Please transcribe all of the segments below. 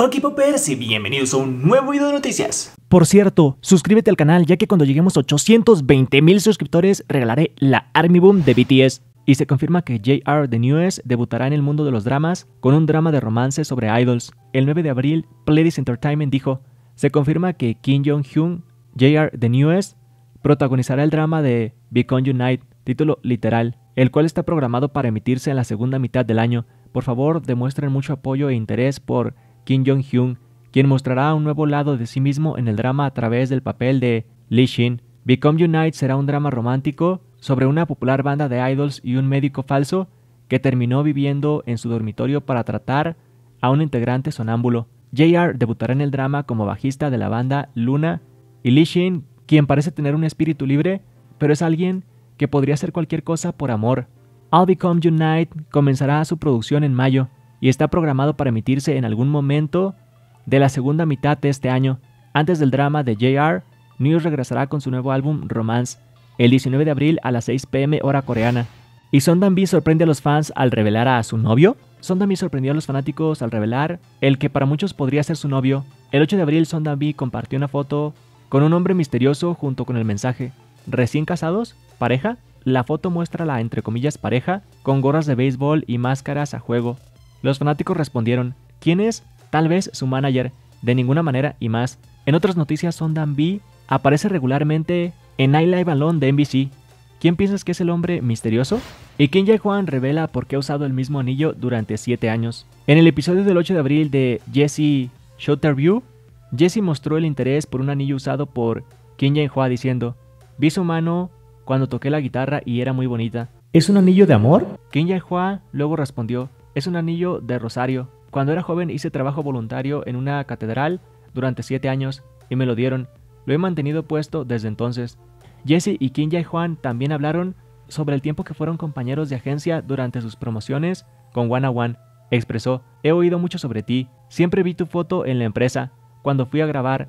Hola K-Popers y bienvenidos a un nuevo video de noticias. Por cierto, suscríbete al canal ya que cuando lleguemos a 820 mil suscriptores regalaré la Army Boom de BTS. Y se confirma que JR The Newest debutará en el mundo de los dramas con un drama de romance sobre idols. El 9 de abril, Pledis Entertainment dijo, se confirma que Kim Jong-hyun, JR The Newest, protagonizará el drama de Become Unite, título literal, el cual está programado para emitirse en la segunda mitad del año. Por favor, demuestren mucho apoyo e interés por Kim Jong-hyun, quien mostrará un nuevo lado de sí mismo en el drama a través del papel de Lee Shin. Become Unite será un drama romántico sobre una popular banda de idols y un médico falso que terminó viviendo en su dormitorio para tratar a un integrante sonámbulo. JR debutará en el drama como bajista de la banda Luna y Lee Shin, quien parece tener un espíritu libre, pero es alguien que podría hacer cualquier cosa por amor. I'll Become Unite comenzará su producción en mayo y está programado para emitirse en algún momento de la segunda mitad de este año. Antes del drama de JR, News regresará con su nuevo álbum Romance el 19 de abril a las 6 pm hora coreana. ¿Y Son B sorprende a los fans al revelar a su novio? Son B sorprendió a los fanáticos al revelar el que para muchos podría ser su novio. El 8 de abril Son B compartió una foto con un hombre misterioso junto con el mensaje ¿Recién casados? ¿Pareja? La foto muestra la entre comillas pareja con gorras de béisbol y máscaras a juego. Los fanáticos respondieron, ¿quién es? Tal vez su manager, de ninguna manera y más. En otras noticias, Son B aparece regularmente en Night Live Alone de NBC. ¿Quién piensas que es el hombre misterioso? Y Kim Jae-hwan revela por qué ha usado el mismo anillo durante 7 años. En el episodio del 8 de abril de Jesse Showterview, Jesse mostró el interés por un anillo usado por Kim Jae-hwan diciendo, vi su mano cuando toqué la guitarra y era muy bonita. ¿Es un anillo de amor? Kim Jae-hwan luego respondió, es un anillo de rosario. Cuando era joven hice trabajo voluntario en una catedral durante 7 años y me lo dieron. Lo he mantenido puesto desde entonces. Jesse y Kim Jae-hwan también hablaron sobre el tiempo que fueron compañeros de agencia durante sus promociones con One One. Expresó, he oído mucho sobre ti, siempre vi tu foto en la empresa, cuando fui a grabar.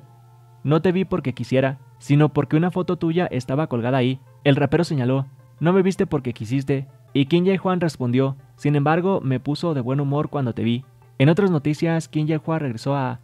No te vi porque quisiera, sino porque una foto tuya estaba colgada ahí. El rapero señaló, no me viste porque quisiste. Y Kim Jae-hwan respondió, sin embargo, me puso de buen humor cuando te vi. En otras noticias, Kim Jae-hwan regresó a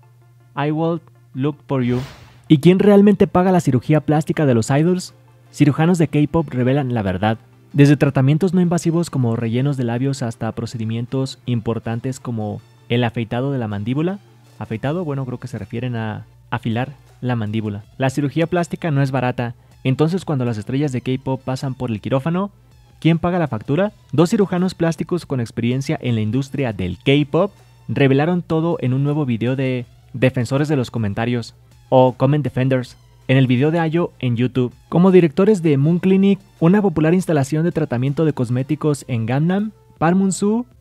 I Will Look For You. ¿Y quién realmente paga la cirugía plástica de los idols? Cirujanos de K-pop revelan la verdad. Desde tratamientos no invasivos como rellenos de labios hasta procedimientos importantes como el afeitado de la mandíbula. Afeitado, bueno, creo que se refieren a afilar la mandíbula. La cirugía plástica no es barata, entonces cuando las estrellas de K-pop pasan por el quirófano, ¿quién paga la factura? Dos cirujanos plásticos con experiencia en la industria del K-pop revelaron todo en un nuevo video de Defensores de los Comentarios o Comment Defenders en el video de Ayo en YouTube. Como directores de Moon Clinic, una popular instalación de tratamiento de cosméticos en Gangnam, Park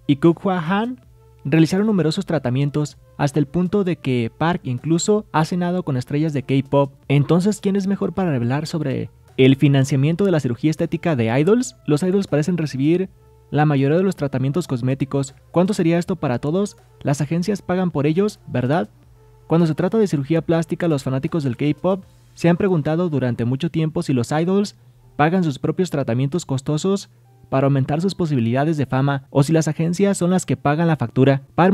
y Kukhwa Han realizaron numerosos tratamientos hasta el punto de que Park incluso ha cenado con estrellas de K-pop. Entonces, ¿quién es mejor para revelar sobre el financiamiento de la cirugía estética de idols? Los idols parecen recibir la mayoría de los tratamientos cosméticos. ¿Cuánto sería esto para todos? Las agencias pagan por ellos, ¿verdad? Cuando se trata de cirugía plástica, los fanáticos del K-pop se han preguntado durante mucho tiempo si los idols pagan sus propios tratamientos costosos para aumentar sus posibilidades de fama o si las agencias son las que pagan la factura. Park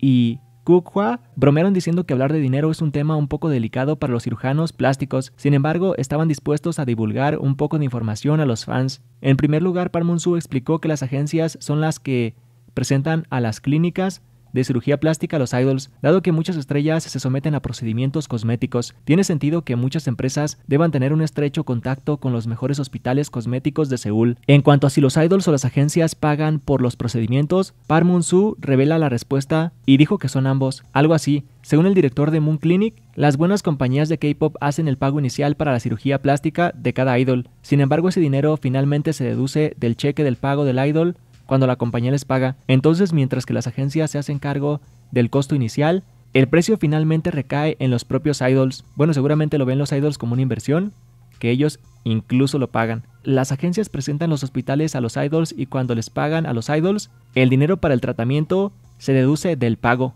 y Kukhwa bromearon diciendo que hablar de dinero es un tema un poco delicado para los cirujanos plásticos, sin embargo estaban dispuestos a divulgar un poco de información a los fans. En primer lugar, Park explicó que las agencias son las que presentan a las clínicas de cirugía plástica a los idols, dado que muchas estrellas se someten a procedimientos cosméticos. Tiene sentido que muchas empresas deban tener un estrecho contacto con los mejores hospitales cosméticos de Seúl. En cuanto a si los idols o las agencias pagan por los procedimientos, Park Moon-soo revela la respuesta y dijo que son ambos, algo así. Según el director de Moon Clinic, las buenas compañías de K-pop hacen el pago inicial para la cirugía plástica de cada idol. Sin embargo, ese dinero finalmente se deduce del cheque del pago del idol cuando la compañía les paga. Entonces, mientras que las agencias se hacen cargo del costo inicial, el precio finalmente recae en los propios idols. Bueno, seguramente lo ven los idols como una inversión, que ellos incluso lo pagan. Las agencias presentan los hospitales a los idols y cuando les pagan a los idols, el dinero para el tratamiento se deduce del pago,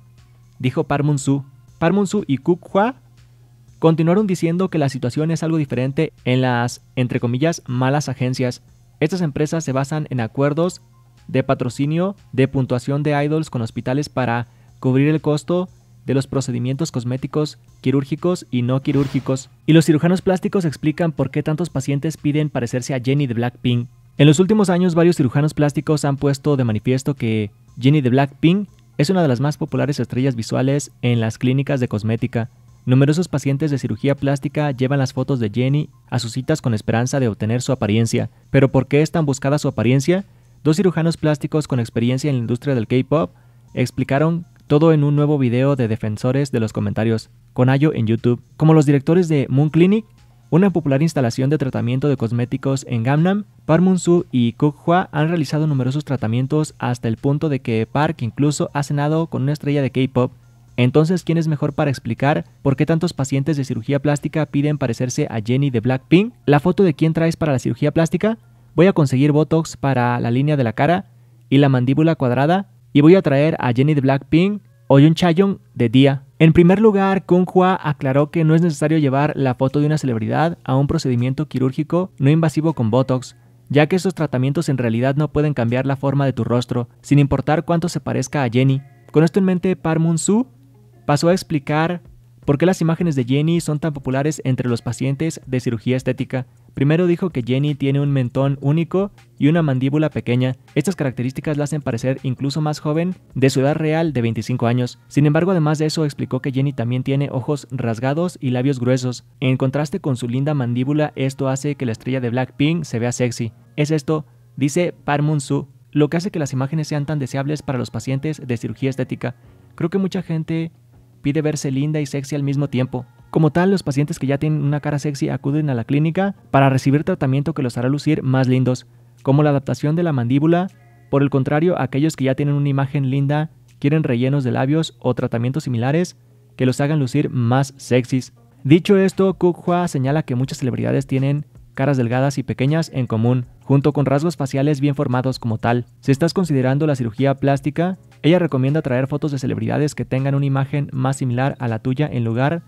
dijo Parmunsu. Parmunsu y Kukhwa continuaron diciendo que la situación es algo diferente en las, entre comillas, malas agencias. Estas empresas se basan en acuerdos de patrocinio de puntuación de idols con hospitales para cubrir el costo de los procedimientos cosméticos quirúrgicos y no quirúrgicos. Y los cirujanos plásticos explican por qué tantos pacientes piden parecerse a Jenny de Blackpink. En los últimos años varios cirujanos plásticos han puesto de manifiesto que Jenny de Blackpink es una de las más populares estrellas visuales en las clínicas de cosmética. Numerosos pacientes de cirugía plástica llevan las fotos de Jenny a sus citas con esperanza de obtener su apariencia. Pero ¿por qué es tan buscada su apariencia? Dos cirujanos plásticos con experiencia en la industria del K-pop explicaron todo en un nuevo video de defensores de los comentarios, con Ayo en YouTube, como los directores de Moon Clinic, una popular instalación de tratamiento de cosméticos en Gangnam, Park Moon-soo y Cook Hwa han realizado numerosos tratamientos hasta el punto de que Park incluso ha cenado con una estrella de K-pop. Entonces, ¿quién es mejor para explicar por qué tantos pacientes de cirugía plástica piden parecerse a Jenny de Blackpink? ¿La foto de quién traes para la cirugía plástica? Voy a conseguir Botox para la línea de la cara y la mandíbula cuadrada y voy a traer a Jenny de Blackpink o Yun Chayoung de día. En primer lugar, Kung Hua aclaró que no es necesario llevar la foto de una celebridad a un procedimiento quirúrgico no invasivo con Botox, ya que esos tratamientos en realidad no pueden cambiar la forma de tu rostro, sin importar cuánto se parezca a Jenny. Con esto en mente, Par Moon Soo pasó a explicar por qué las imágenes de Jenny son tan populares entre los pacientes de cirugía estética. Primero dijo que Jenny tiene un mentón único y una mandíbula pequeña. Estas características la hacen parecer incluso más joven de su edad real de 25 años. Sin embargo, además de eso, explicó que Jenny también tiene ojos rasgados y labios gruesos. En contraste con su linda mandíbula, esto hace que la estrella de Blackpink se vea sexy. Es esto, dice Parmun Su, lo que hace que las imágenes sean tan deseables para los pacientes de cirugía estética. Creo que mucha gente pide verse linda y sexy al mismo tiempo. Como tal, los pacientes que ya tienen una cara sexy acuden a la clínica para recibir tratamiento que los hará lucir más lindos, como la adaptación de la mandíbula. Por el contrario, aquellos que ya tienen una imagen linda quieren rellenos de labios o tratamientos similares que los hagan lucir más sexys. Dicho esto, Cook Hua señala que muchas celebridades tienen caras delgadas y pequeñas en común, junto con rasgos faciales bien formados como tal. Si estás considerando la cirugía plástica, ella recomienda traer fotos de celebridades que tengan una imagen más similar a la tuya en lugar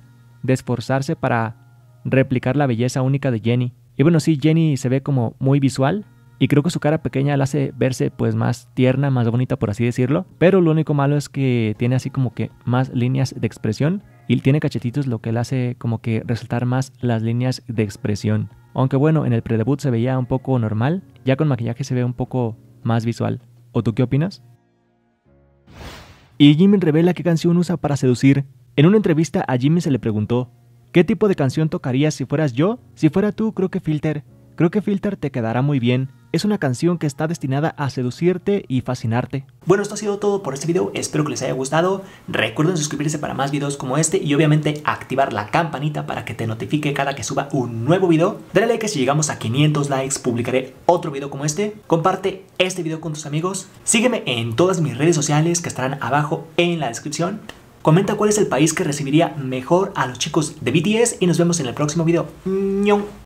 de esforzarse para replicar la belleza única de Jenny. Y bueno, sí, Jenny se ve como muy visual y creo que su cara pequeña la hace verse pues más tierna, más bonita por así decirlo, pero lo único malo es que tiene así como que más líneas de expresión y tiene cachetitos lo que le hace como que resaltar más las líneas de expresión. Aunque bueno, en el predebut se veía un poco normal, ya con maquillaje se ve un poco más visual. ¿O tú qué opinas? Y Jimmy revela qué canción usa para seducir. En una entrevista a Jimmy se le preguntó, ¿qué tipo de canción tocarías si fueras yo? Si fuera tú, creo que Filter. Creo que Filter te quedará muy bien. Es una canción que está destinada a seducirte y fascinarte. Bueno, esto ha sido todo por este video. Espero que les haya gustado. Recuerden suscribirse para más videos como este y obviamente activar la campanita para que te notifique cada que suba un nuevo video. Dale like si llegamos a 500 likes publicaré otro video como este. Comparte este video con tus amigos. Sígueme en todas mis redes sociales que estarán abajo en la descripción. Comenta cuál es el país que recibiría mejor a los chicos de BTS y nos vemos en el próximo video.